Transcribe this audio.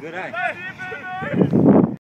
good, eh?